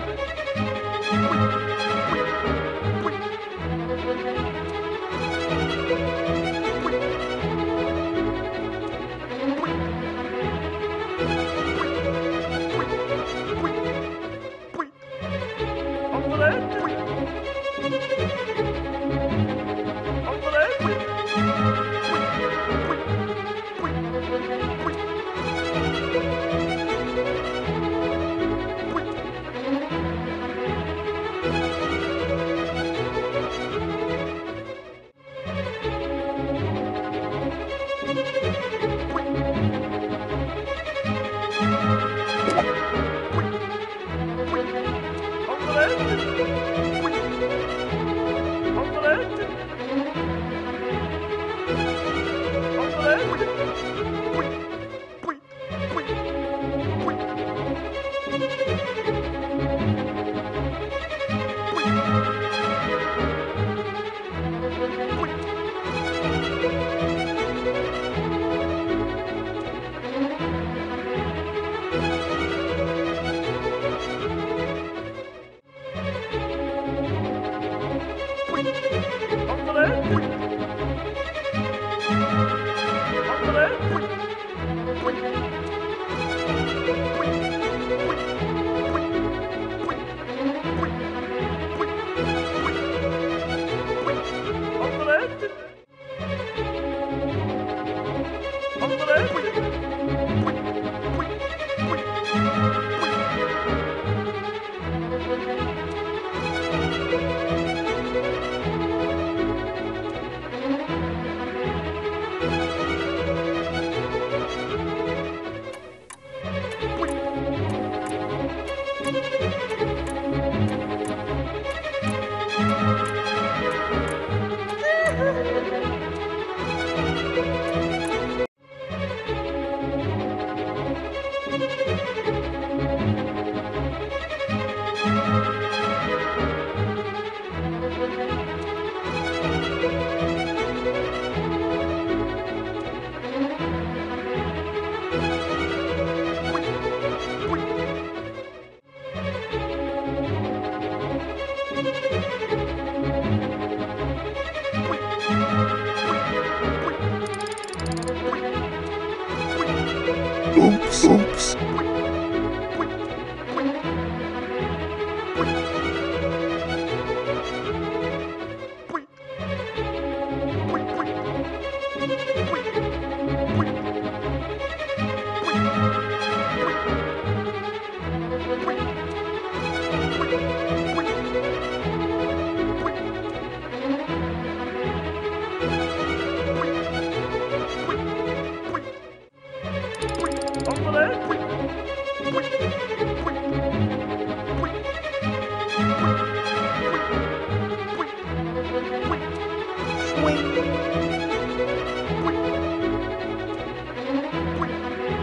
Oops. Oops.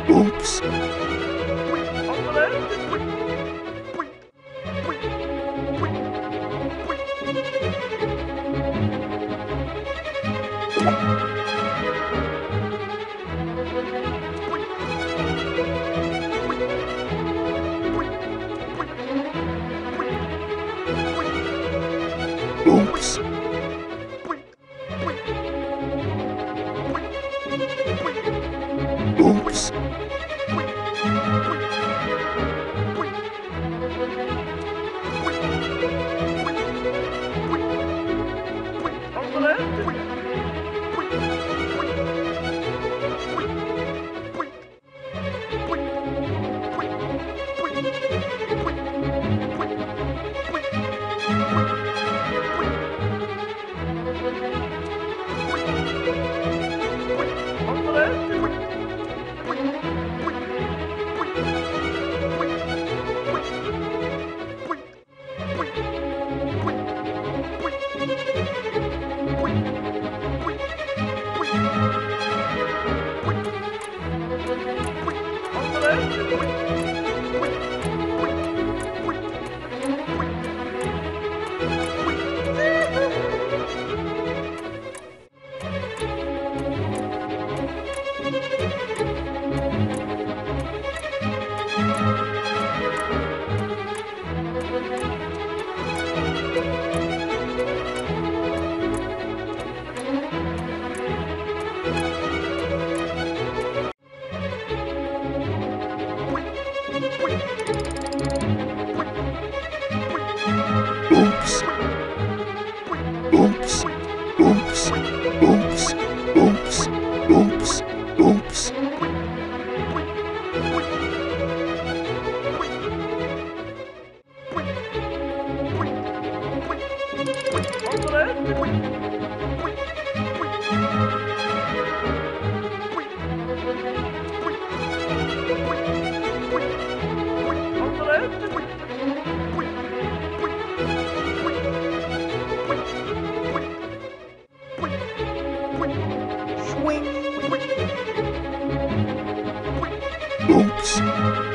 Oops. you